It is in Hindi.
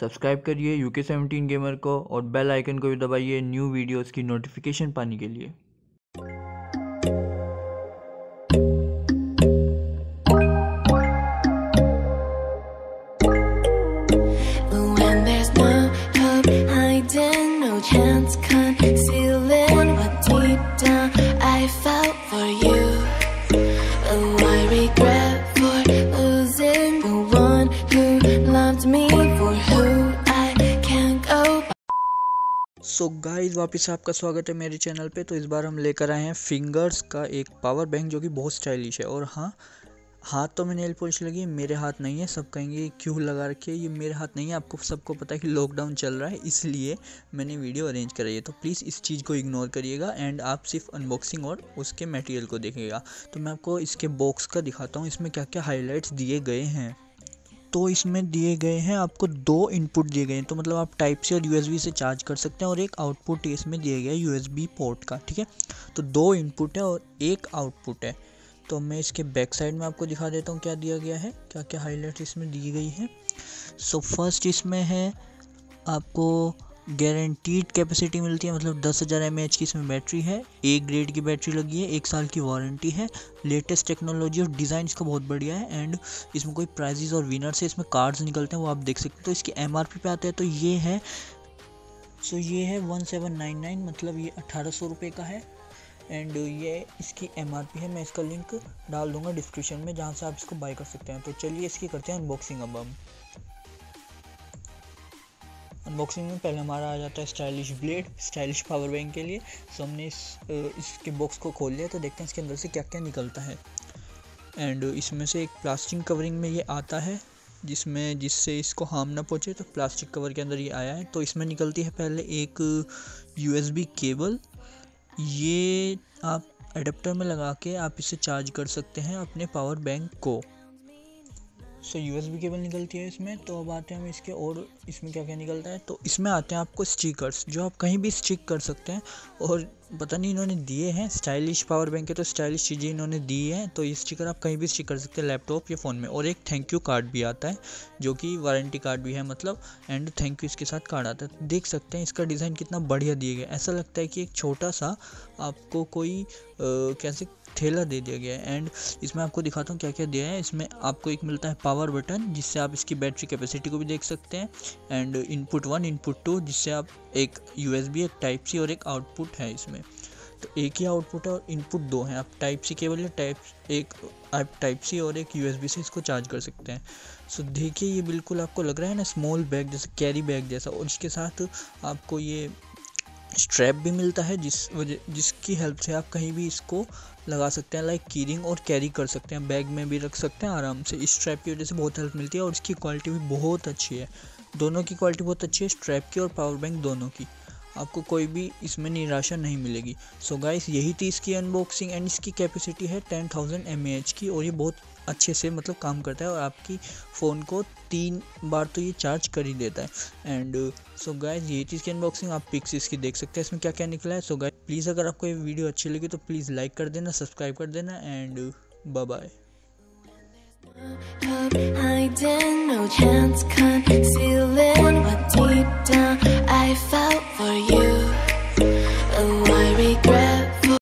सब्सक्राइब करिए यूके सेवनटीन गेमर को और बेल आइकन को भी दबाइए न्यू वीडियोस की नोटिफिकेशन पाने के लिए। When सो गाइस वापस आपका स्वागत है मेरे चैनल पे। तो इस बार हम लेकर आए हैं फिंगर्स का एक पावर बैंक जो कि बहुत स्टाइलिश है। और हाँ हाथ तो में नेल पॉलिश लगी, मेरे हाथ नहीं है। सब कहेंगे, क्यों लगा रखी है? ये मेरे हाथ नहीं है। आपको सबको पता है कि लॉकडाउन चल रहा है, इसलिए मैंने वीडियो अरेंज कराई है। तो प्लीज़ इस चीज़ को इग्नोर करिएगा एंड आप सिर्फ़ अनबॉक्सिंग और उसके मटेरियल को देखिएगा। तो मैं आपको इसके बॉक्स का दिखाता हूँ। इसमें क्या क्या हाईलाइट्स दिए गए हैं। तो इसमें दिए गए हैं, आपको दो इनपुट दिए गए हैं। तो मतलब आप टाइप से और यूएसबी से चार्ज कर सकते हैं और एक आउटपुट इसमें दिया गया है यूएसबी पोर्ट का, ठीक है? तो दो इनपुट है और एक आउटपुट है। तो मैं इसके बैक साइड में आपको दिखा देता हूँ क्या दिया गया है क्या क्या हाईलाइट इसमें दी गई है। सो फ़र्स्ट इसमें है आपको गारंटीड कैपेसिटी मिलती है मतलब दस हज़ार एम की इसमें बैटरी है, एक ग्रेड की बैटरी लगी है, एक साल की वारंटी है। लेटेस्ट टेक्नोलॉजी और डिज़ाइन इसका बहुत बढ़िया है एंड इसमें कोई प्राइजेज और विनर्स है इसमें कार्ड्स निकलते हैं, वो आप देख सकते हैं। तो इसकी एमआरपी पे आते हैं तो ये है सो ये है वन सेवन नाइन नाइन मतलब ये अठारह सौ रुपये का है। एंड ये इसकी एमआरपी है, मैं इसका लिंक डाल दूँगा डिस्क्रिप्शन में, जहाँ से आप इसको बाई कर सकते हैं। तो चलिए इसकी करते हैं अनबॉक्सिंग अब हम। अनबॉक्सिंग में पहले हमारा आ जाता है stylish blade stylish power bank के लिए। सो हमने इस इसके बॉक्स को खोल लिया तो देखते हैं इसके अंदर से क्या क्या निकलता है। एंड इसमें से एक प्लास्टिक कवरिंग में ये आता है, जिसमें, जिससे इसको हार्म ना पहुँचे तो प्लास्टिक कवर के अंदर ये आया है। तो इसमें निकलती है पहले एक यूएसबी केबल ये आप एडेप्टर में लगा के आप इसे चार्ज कर सकते हैं अपने पावर बैंक को। सो यू एस केबल निकलती है इसमें तो अब आते हैं हम इसके और इसमें क्या क्या निकलता है? तो इसमें आते हैं आपको स्टिकर्स, जो आप कहीं भी स्टिक कर सकते हैं। और पता नहीं इन्होंने दिए हैं, स्टाइलिश पावर बैंक है तो स्टाइलिश चीज़ें इन्होंने दी हैं तो ये स्टिकर आप कहीं भी स्टिक कर सकते हैं, लैपटॉप या फ़ोन में। और एक थैंक यू कार्ड भी आता है, जो कि वारंटी कार्ड भी है मतलब एंड थैंक यू इसके साथ कार्ड आता है। देख सकते हैं इसका डिज़ाइन कितना बढ़िया दिया गया ऐसा लगता है कि एक छोटा सा आपको कोई कैसे थैला दे दिया गया है। एंड इसमें आपको दिखाता हूँ क्या क्या दिया है। इसमें आपको एक मिलता है पावर बटन जिससे आप इसकी बैटरी कैपेसिटी को भी देख सकते हैं। And input one input two जिससे आप एक यूएसबी एक टाइप सी और एक आउटपुट है इसमें। तो एक ही आउटपुट है और इनपुट दो हैं। आप टाइप सी केवल या टाइप एक, आप टाइप सी और एक यूएसबी से इसको चार्ज कर सकते हैं। सो देखिए, ये बिल्कुल आपको लग रहा है ना स्मॉल बैग जैसे कैरी बैग जैसा। और इसके साथ आपको ये स्ट्रैप भी मिलता है जिस वजह, जिसकी हेल्प से आप कहीं भी इसको लगा सकते हैं लाइक कीरिंग और कैरी कर सकते हैं बैग में भी रख सकते हैं, आराम से। इस स्ट्रैप की वजह से बहुत हेल्प मिलती है और इसकी क्वालिटी भी बहुत अच्छी है। दोनों की क्वालिटी बहुत अच्छी है स्ट्रैप की और पावर बैंक दोनों की। आपको कोई भी इसमें निराशा नहीं मिलेगी। सो so गाइस यही थी इसकी अनबॉक्सिंग एंड इसकी कैपेसिटी है टेन थाउज़ेंड एम की और ये बहुत अच्छे से मतलब काम करता है और आपकी फ़ोन को तीन बार तो ये चार्ज कर ही देता है। एंड सो गाइस यही चीज़ की अनबॉक्सिंग आप पिक्स इसकी देख सकते हैं। इसमें क्या क्या निकला है? सो गाइस प्लीज़ अगर आपको ये वीडियो अच्छी लगी तो प्लीज़ लाइक कर देना सब्सक्राइब कर देना and bye bye hiding, no chance concealing